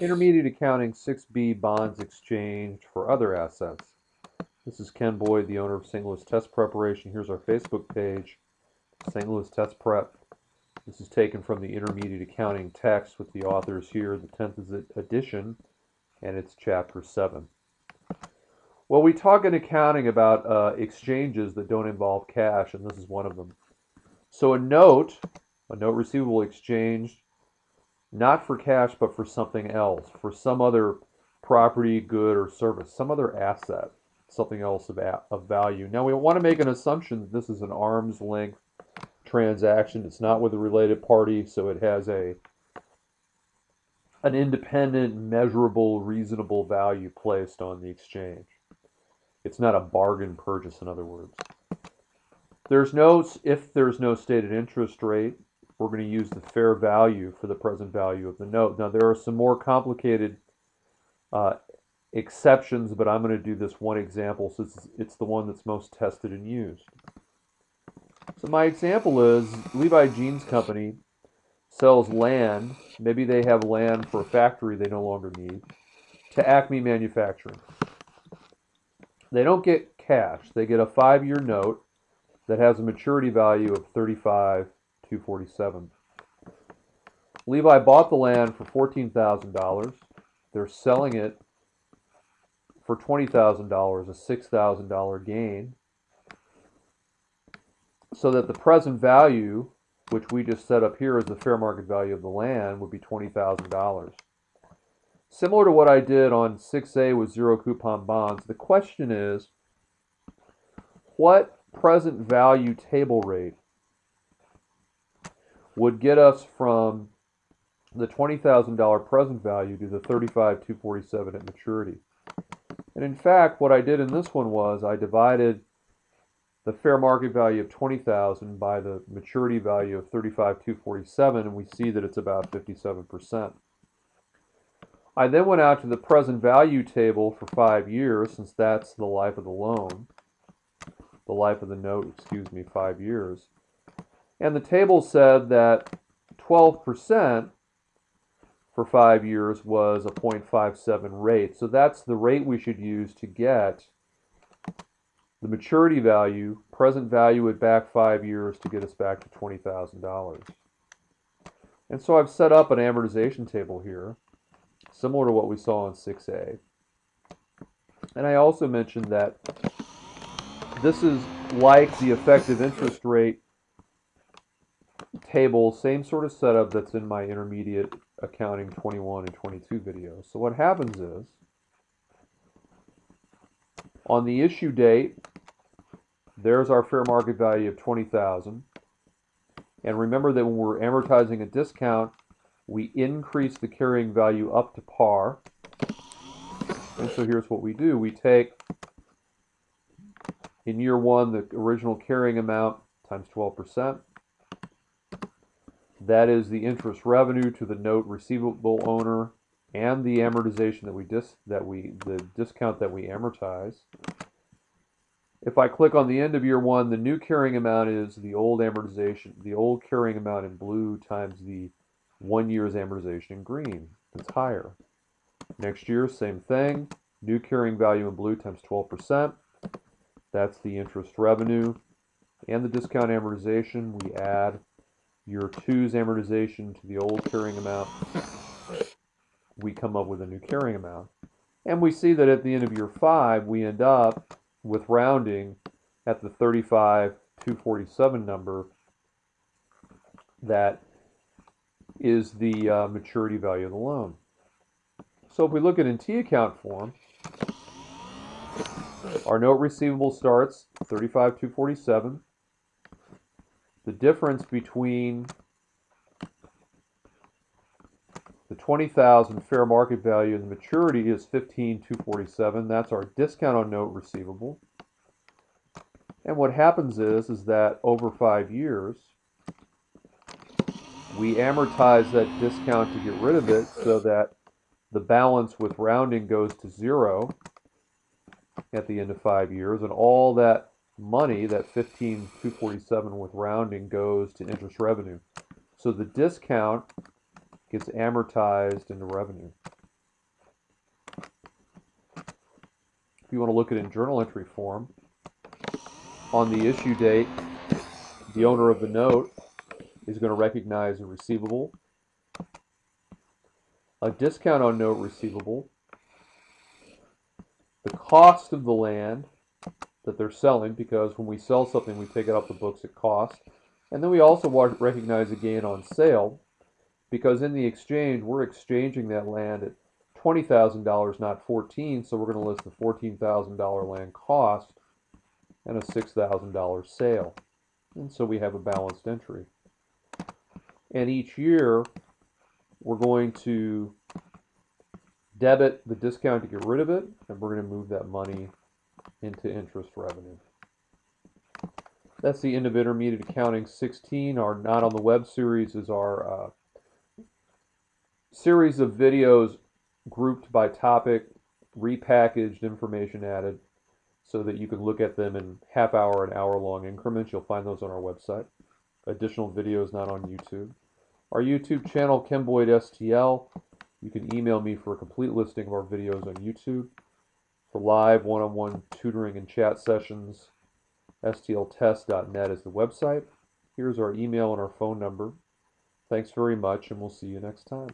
Intermediate accounting 6B bonds exchanged for other assets. This is Ken Boyd, the owner of St. Louis Test Preparation. Here's our Facebook page, St. Louis Test Prep. This is taken from the Intermediate Accounting text with the authors here, the 10th edition, and it's chapter 7. Well, we talk in accounting about uh, exchanges that don't involve cash, and this is one of them. So a note, a note receivable exchanged not for cash, but for something else, for some other property, good, or service, some other asset, something else of, of value. Now, we want to make an assumption that this is an arm's length transaction. It's not with a related party, so it has a an independent, measurable, reasonable value placed on the exchange. It's not a bargain purchase, in other words. There's no, if there's no stated interest rate, we're going to use the fair value for the present value of the note. Now, there are some more complicated uh, exceptions, but I'm going to do this one example since it's, the one that's most tested and used. So my example is Levi Jeans Company sells land, maybe they have land for a factory they no longer need, to Acme Manufacturing. They don't get cash, they get a five-year note that has a maturity value of 35 247. Levi bought the land for $14,000. They're selling it for $20,000, a $6,000 gain. So that the present value, which we just set up here as the fair market value of the land, would be $20,000. Similar to what I did on 6A with zero coupon bonds, the question is, what present value table rate would get us from the $20,000 present value to the 35,247 at maturity. And in fact, what I did in this one was I divided the fair market value of 20,000 by the maturity value of 35,247 and we see that it's about 57%. I then went out to the present value table for five years since that's the life of the loan, the life of the note, excuse me, five years. And the table said that 12% for five years was a 0.57 rate. So that's the rate we should use to get the maturity value, present value at back five years to get us back to $20,000. And so I've set up an amortization table here, similar to what we saw in 6A. And I also mentioned that this is like the effective interest rate table, same sort of setup that's in my intermediate accounting 21 and 22 videos. So what happens is, on the issue date, there's our fair market value of 20,000. And remember that when we're amortizing a discount, we increase the carrying value up to par. And so here's what we do. We take, in year one, the original carrying amount times 12%. That is the interest revenue to the note receivable owner and the amortization that we dis that we the discount that we amortize. If I click on the end of year one, the new carrying amount is the old amortization, the old carrying amount in blue times the one year's amortization in green. It's higher. Next year, same thing. New carrying value in blue times 12%. That's the interest revenue. And the discount amortization, we add your two's amortization to the old carrying amount, we come up with a new carrying amount. And we see that at the end of year five, we end up with rounding at the 35 247 number that is the uh, maturity value of the loan. So if we look at in T account form, our note receivable starts 35 247 the difference between the 20,000 fair market value and the maturity is 15,247. That's our discount on note receivable. And what happens is, is that over five years, we amortize that discount to get rid of it so that the balance with rounding goes to zero at the end of five years, and all that money, that 15247 with rounding goes to interest revenue. So the discount gets amortized into revenue. If you want to look at it in journal entry form, on the issue date, the owner of the note is going to recognize a receivable, a discount on note receivable, the cost of the land, that they're selling, because when we sell something, we take it off the books at cost, and then we also recognize a gain on sale, because in the exchange, we're exchanging that land at $20,000, not 14, so we're going to list the $14,000 land cost and a $6,000 sale. And so we have a balanced entry. And each year, we're going to debit the discount to get rid of it, and we're going to move that money into interest revenue. That's the end of Intermediate Accounting 16. Our Not on the Web series is our uh, series of videos grouped by topic, repackaged information added so that you can look at them in half hour and hour long increments. You'll find those on our website. Additional videos not on YouTube. Our YouTube channel, Ken STL. You can email me for a complete listing of our videos on YouTube. For live one-on-one tutoring and chat sessions, stltest.net is the website. Here's our email and our phone number. Thanks very much, and we'll see you next time.